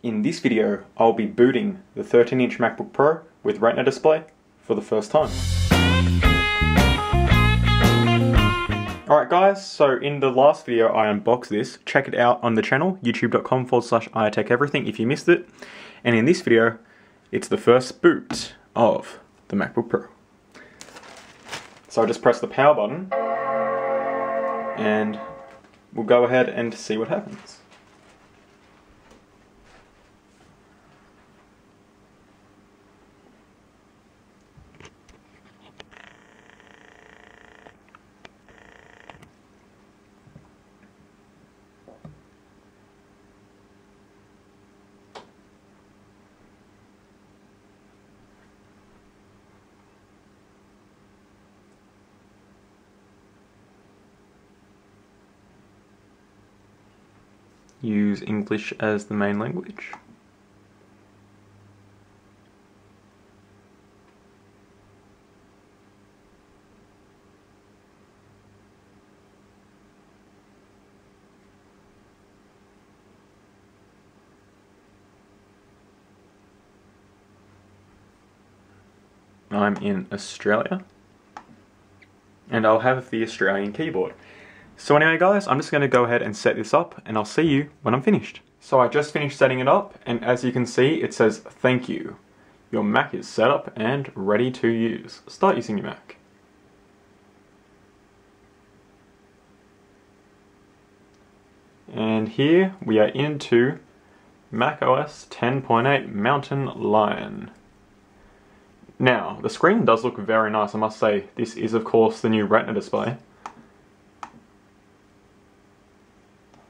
In this video, I'll be booting the 13-inch MacBook Pro with Retina display for the first time. Alright guys, so in the last video I unboxed this. Check it out on the channel, youtube.com forward slash everything if you missed it. And in this video, it's the first boot of the MacBook Pro. So I just press the power button and we'll go ahead and see what happens. Use English as the main language. I'm in Australia and I'll have the Australian keyboard. So anyway guys, I'm just going to go ahead and set this up and I'll see you when I'm finished. So I just finished setting it up and as you can see it says thank you. Your Mac is set up and ready to use. Start using your Mac. And here we are into Mac OS 10.8 Mountain Lion. Now, the screen does look very nice, I must say. This is of course the new Retina display.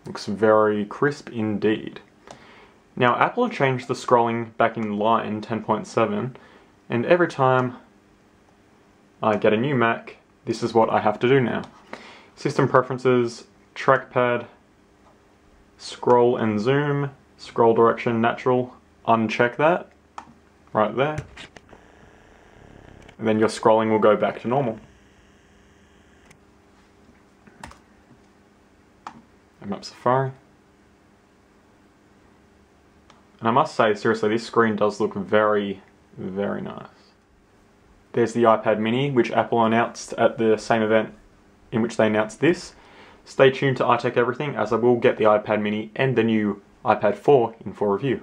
Looks very crisp indeed. Now Apple changed the scrolling back in Lion 10.7 and every time I get a new Mac, this is what I have to do now. System preferences, trackpad, scroll and zoom, scroll direction natural, uncheck that, right there. And then your scrolling will go back to normal. Map Safari. And I must say, seriously, this screen does look very, very nice. There's the iPad mini, which Apple announced at the same event in which they announced this. Stay tuned to iTech Everything, as I will get the iPad mini and the new iPad 4 in for review.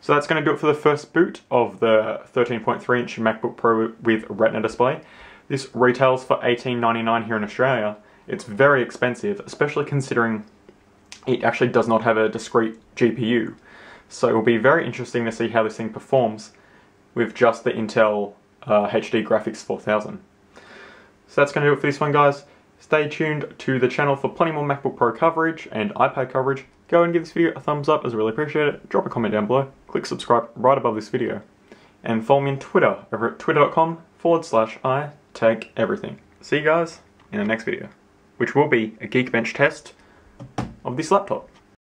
So that's going to do it for the first boot of the 13.3 inch MacBook Pro with Retina display. This retails for $18.99 here in Australia. It's very expensive, especially considering it actually does not have a discrete GPU. So it will be very interesting to see how this thing performs with just the Intel uh, HD Graphics 4000. So that's going to do it for this one guys. Stay tuned to the channel for plenty more MacBook Pro coverage and iPad coverage. Go and give this video a thumbs up as I really appreciate it. Drop a comment down below. Click subscribe right above this video. And follow me on Twitter over at twitter.com forward slash I take everything. See you guys in the next video which will be a Geekbench test of this laptop.